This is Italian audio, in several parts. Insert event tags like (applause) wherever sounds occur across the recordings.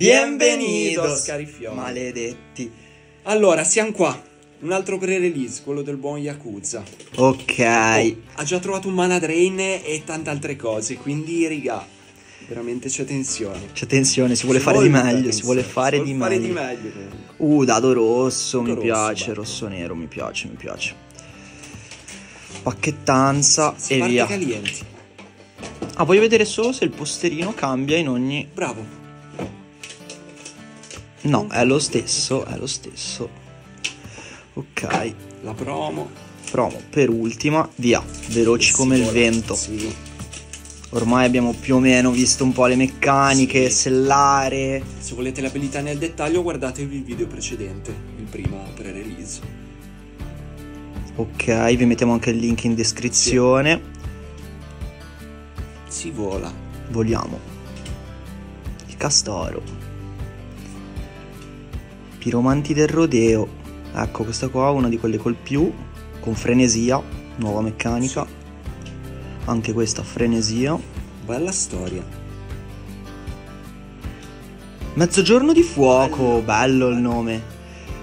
Bienvenidos, cari fiori. Maledetti. Allora, siamo qua. Un altro pre-release, quello del buon Yakuza. Ok. Oh, ha già trovato un mana drain e tante altre cose, quindi riga, veramente c'è tensione. C'è tensione, si vuole fare di meglio, si vuole fare si di vuole meglio. fare di meglio. Uh, dado rosso, mi Tutto rosso, piace, rosso nero, mi piace, mi piace. Pacchettanza Si e parte via. calienti. Ah, voglio vedere solo se il posterino cambia in ogni... Bravo. No, è lo stesso, è lo stesso. Ok, La promo. promo per ultima, via, veloci come il vento. Sì. Ormai abbiamo più o meno visto un po' le meccaniche, Sì. sellare. Se volete le abilità nel dettaglio, guardatevi il video precedente, il primo pre-release. Ok, vi mettiamo anche il link in descrizione. Si vola. Voliamo. Il castoro. Piromanti del rodeo. Ecco, questa qua è una di quelle col più. Con frenesia. Nuova meccanica. Anche questa frenesia. Bella storia. Mezzogiorno di fuoco. Bello il nome.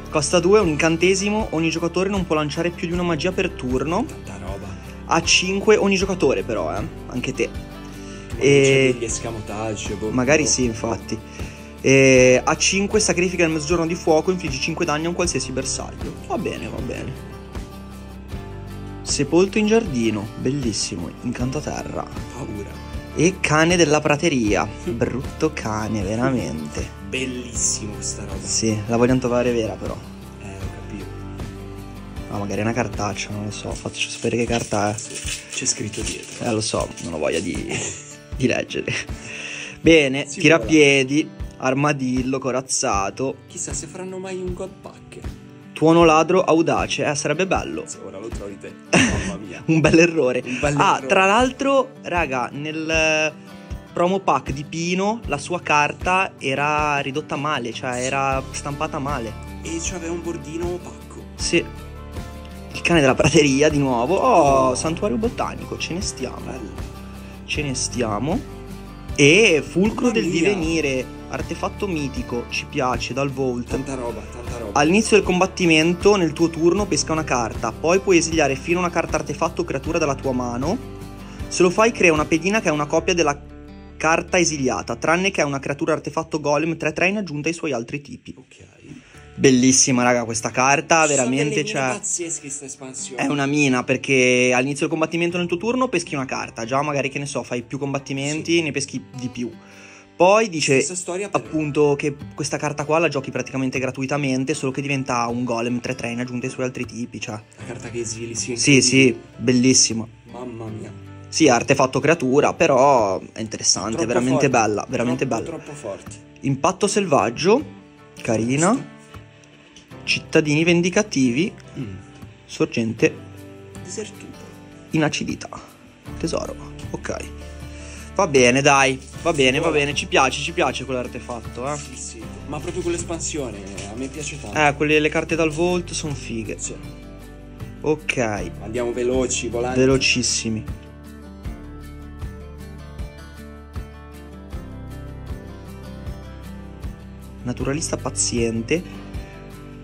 Costa 2, un incantesimo. Ogni giocatore non può lanciare più di una magia per turno. Tanta roba. A 5 ogni giocatore, però, eh. Anche te. Ma E- degli escamotage. boh, Magari boh. sì, infatti. E a 5 sacrifica il mezzogiorno di fuoco, infliggi 5 danni a un qualsiasi bersaglio. Va bene, va bene. Sepolto in giardino, bellissimo, incantaterra. Paura. E cane della prateria, (laughs) brutto cane, veramente. Bellissimo questa roba. Sì, la vogliono trovare vera però. Eh, ho capito. Ah, magari è una cartaccia, non lo so, fateci sapere che carta è. C'è scritto dietro. Eh, lo so, non ho voglia di, (laughs) di leggere. Bene, Si tirapiedi, armadillo, corazzato, Chissà se faranno mai un God Pack. Tuono ladro audace, eh, sarebbe bello. Se ora lo trovi te. (laughs) Mamma mia. Un bel errore. Un bel ah, errore. tra l'altro, raga, nel eh, promo pack di Pino la sua carta era ridotta male, cioè era stampata male. E c'aveva un bordino opacco. Sì. Il cane della prateria di nuovo. Oh, Oh. santuario botanico, ce ne stiamo. Bello. Ce ne stiamo. E fulcro Mamma del mia. divenire, artefatto mitico, ci piace dal Vault. Tanta roba, tanta roba. All'inizio del combattimento, nel tuo turno, pesca una carta, poi puoi esiliare fino a una carta artefatto o creatura dalla tua mano. Se lo fai, crea una pedina che è una copia della carta esiliata, tranne che è una creatura artefatto golem 3-3 in aggiunta ai suoi altri tipi. Ok. Bellissima, raga, questa carta, sono veramente, cioè... pazzesche sta espansione. È una mina perché all'inizio del combattimento nel tuo turno peschi una carta, già magari che ne so, fai più combattimenti, Sì. ne peschi di più. Poi dice appunto che questa carta qua la giochi praticamente gratuitamente, solo che diventa un golem 3-3 in aggiunta ai suoi altri tipi, cioè. La carta che esili, sì. Sì, sì, bellissima. Mamma mia. Sì, artefatto creatura, però è interessante, Troppo veramente forti. bella, veramente troppo, bella. Troppo forti. Impatto selvaggio, carina. Cittadini vendicativi, Mm. sorgente Disertuto. inacidità. Tesoro, ok. Va bene, dai, va bene, va bene, ci piace, ci piace quell'artefatto, eh. Sì, sì. Ma proprio con l'espansione, a me piace tanto. Eh, quelle le carte dal Vault sono fighe. Sì. Ok, Andiamo veloci, volanti. velocissimi. Naturalista paziente.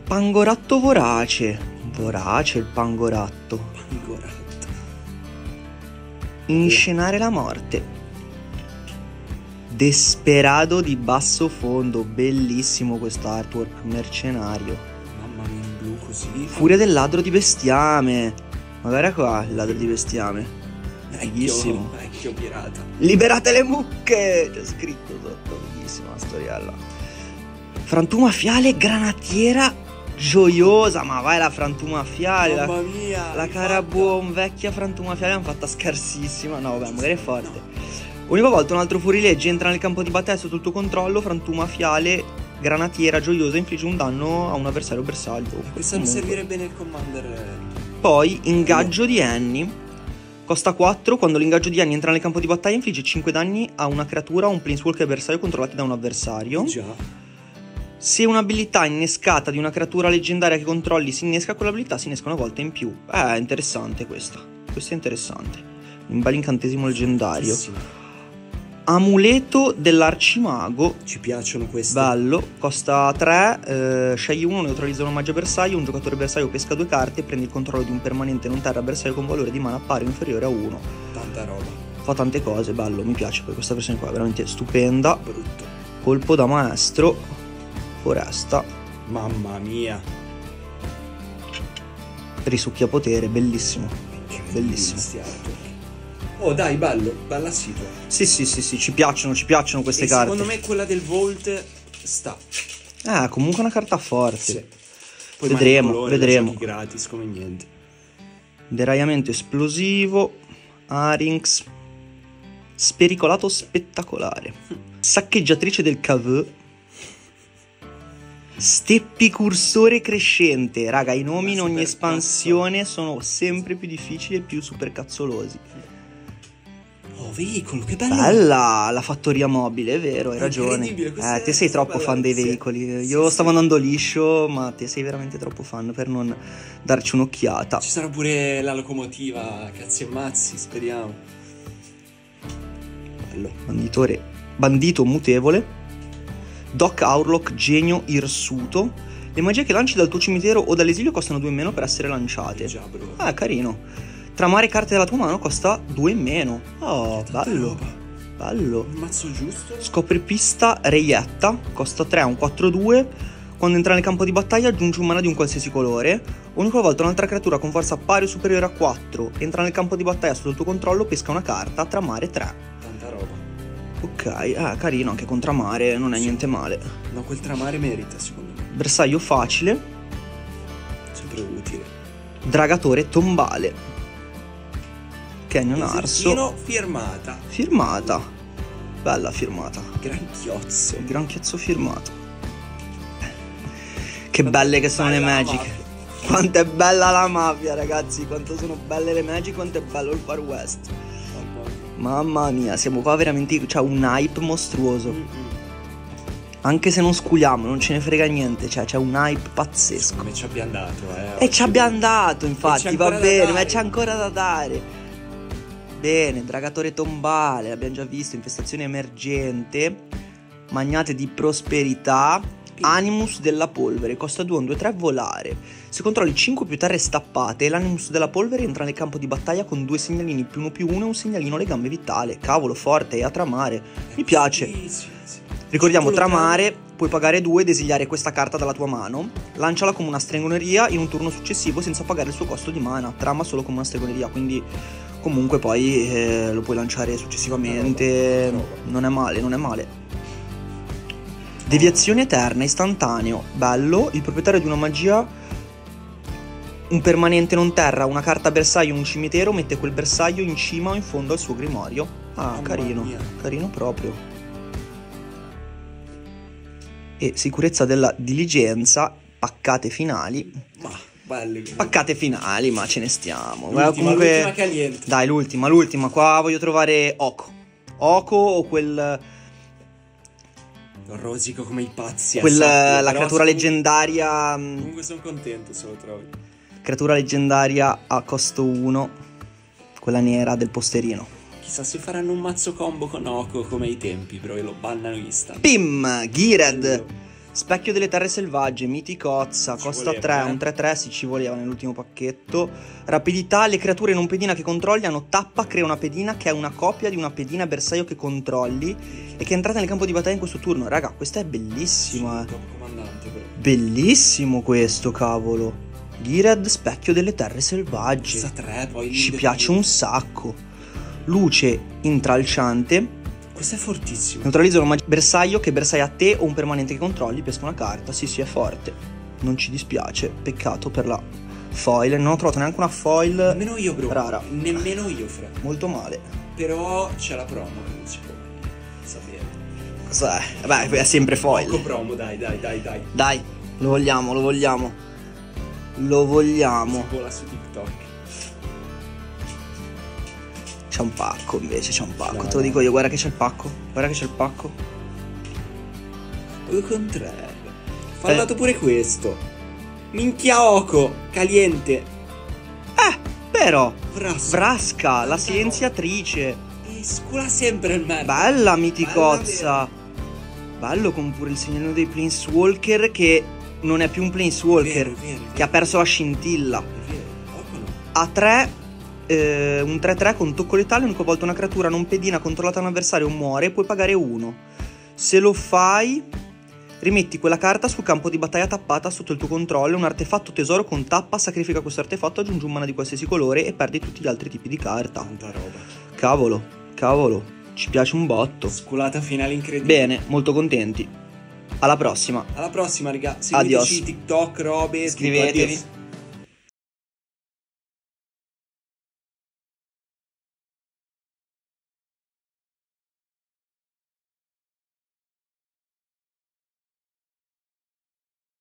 Pangoratto vorace. Vorace il pangoratto. Pangoratto. Inscenare la morte. Desperado di basso fondo. Bellissimo questo artwork. Mercenario. Mamma mia, in blu così. Furia del ladro di bestiame. Ma guarda qua il ladro di bestiame. Vecchio, Fighissimo. vecchio pirata. Liberate le mucche! C'è scritto sotto, bellissima la storiella. Frantuma fiale granatiera gioiosa. Ma vai la frantuma fiale. La, Mamma mia. la rifatta. cara buon vecchia frantuma fiale l'hanno fatta scarsissima. No, vabbè, magari è forte. Ogni volta un altro fuorilegge entra nel campo di battaglia sotto il tuo controllo. Frantuma fiale granatiera gioiosa infligge un danno a un avversario bersaglio. Questa mi servirebbe nel commander. eh, Poi ingaggio di Annie. Costa 4, quando l'ingaggio di Annie entra nel campo di battaglia infligge 5 danni a una creatura o un planeswalker bersaglio controllati da un avversario. Già. Se un'abilità innescata di una creatura leggendaria che controlli si innesca, quell'abilità si innesca una volta in più. Eh, interessante questa. Questo è interessante. Un bel incantesimo leggendario. Bellissimo. Amuleto dell'Arcimago. Ci piacciono questi. Bello, costa 3, scegli uno, neutralizza una magia bersaglio, un giocatore bersaglio pesca due carte e prendi il controllo di un permanente non terra bersaglio con valore di mana pari o inferiore a 1. Tanta roba. Fa tante cose, bello, mi piace poi questa versione qua, è veramente stupenda. Brutto. Colpo da maestro, foresta, Mamma mia. risucchia potere, bellissimo. Bellissimo. Artwork. Oh dai, bello, bella situa. Sì, sì, sì, sì, ci piacciono, ci piacciono queste e carte. secondo me quella del Volt sta. Ah, comunque una carta forte. Sì. Poi Vedremo, colore, vedremo. gratis come niente. Deragliamento esplosivo, Arinx, spericolato spettacolare, (laughs) saccheggiatrice del caveux, steppi cursore crescente. Raga, i nomi in ogni espansione sono sempre più difficili e più super cazzolosi. Oh, veicolo, che bello. Bella la fattoria mobile, è vero, hai È ragione. Eh, te sei troppo fan dei sì. veicoli. Sì, Io sì. stavo andando liscio, ma te sei veramente troppo fan per non darci un'occhiata. Ci sarà pure la locomotiva, cazzi e mazzi, speriamo. Bello. Banditore, bandito mutevole. Doc Aurlock, genio irsuto. Le magie che lanci dal tuo cimitero o dall'esilio costano 2 in meno per essere lanciate. Già, bro. Ah, carino. Tramare carte della tua mano costa 2 in meno. Oh, bello. roba. Bello. Un mazzo giusto? Scopripista Reietta, costa 3, un 4-2. Quando entra nel campo di battaglia aggiungi un mana di un qualsiasi colore. Ogni qualvolta un'altra creatura con forza pari o superiore a 4 entra nel campo di battaglia sotto il tuo controllo, pesca una carta, tramare 3. Tanta roba. Ok, ah, carino anche con tramare, non è niente male. No, quel tramare merita, secondo me. Bersaglio facile, Sempre utile. dragatore tombale. Canyon Arso, firmata. firmata. Bella firmata. Gran chiozzo. Il gran chiazzo firmato. Che belle che sono le Bella Magic. Quanto è bella la mafia, ragazzi. Quanto sono belle le Magic, quanto è bello il Far West. Mamma mia. Siamo qua veramente. C'è un hype mostruoso. Mm-mm. Anche se non sculiamo, non ce ne frega niente. Cioè, c'è un hype pazzesco. Come ci abbiamo dato, eh. E ci abbiamo dato, E infatti, va bene, ma c'è ancora da dare. Bene, dragatore tombale, l'abbiamo già visto, infestazione emergente, magnate di prosperità, animus della polvere, costa 2, 1, 2, 3, volare. Se controlli 5 più terre stappate, l'animus della polvere entra nel campo di battaglia con due segnalini più uno più uno e un segnalino alle gambe vitale. Cavolo, forte, e a tramare. Mi piace. Ricordiamo, tramare, puoi pagare due e desiliare questa carta dalla tua mano. Lanciala come una stregoneria in un turno successivo senza pagare il suo costo di mana. Trama solo come una stregoneria, quindi comunque poi eh, lo puoi lanciare successivamente. Non è male, non è male. Deviazione eterna, istantaneo. Bello, il proprietario di una magia, un permanente non terra, una carta bersaglio, un cimitero, mette quel bersaglio in cima o in fondo al suo grimorio. Ah, Mamma carino, carino proprio e sicurezza della diligenza, paccate finali. Ma, belli. Paccate finali, ma ce ne stiamo. L'ultima, Guarda, comunque... l'ultima caliente. Dai, l'ultima, l'ultima. Qua voglio trovare Oko. Oko o quel, Rosico come i pazzi. a quel sappio, la creatura leggendaria. Comunque sono contento se lo trovi. Creatura leggendaria a costo 1. Quella nera del posterino. Chissà se faranno un mazzo combo con Oko come ai tempi, però e lo bannano instant. Pim! Gired! Specchio delle terre selvagge, miti cozza, Ci costa voleva, 3, eh. un 3-3, sì ci voleva nell'ultimo pacchetto. Rapidità, le creature non pedina che controlli hanno tappa, crea una pedina che è una copia di una pedina bersaglio che controlli e che è entrata nel campo di battaglia in questo turno. Raga, questa è bellissima. eh. Bellissimo questo, cavolo. Gired, specchio delle terre selvagge. Questa 3 poi. Ci piace un sacco. Luce intralciante. Questa è fortissima. Neutralizza magia bersaglio che bersaglia a te o un permanente che controlli, pesca una carta. Sì, sì, è forte. Non ci dispiace. Peccato per la foil. Non ho trovato neanche una foil Nemmeno io, bro. rara. Nemmeno io, Fra. Molto male. Però c'è la promo che non si può sapere. Cos'è? Vabbè, è sempre Poco foil. promo, dai, dai, dai, dai. Dai, lo vogliamo, lo vogliamo. Lo vogliamo. Si vola su TikTok. C'è un pacco invece, c'è un pacco. Te lo dico io, guarda che c'è il pacco. Guarda che c'è il pacco. Al contrario. Fallato pure questo. Minchia Oko, caliente. Eh, però. Vrasco. Vrasca, la silenziatrice. Eh, Mi scula sempre il merda. Bella miticozza. Bello con pure il segnalino dei Planeswalker che non è più un Planeswalker, Vero, vero, che ha perso la scintilla. È vero, poco no. A 3, eh, un 3-3 con tocco letale, ogni volta una creatura non pedina controllata da un avversario muore, puoi pagare 1. Se lo fai, rimetti quella carta sul campo di battaglia tappata sotto il tuo controllo, un artefatto tesoro con tappa, sacrifica questo artefatto, aggiungi un mana di qualsiasi colore e perdi tutti gli altri tipi di carta. Tanta roba. Cavolo, cavolo, ci piace un botto. Sculata finale incredibile. Bene, molto contenti. Alla prossima. Alla prossima, raga. Adios. Seguiteci TikTok, robe. Adios.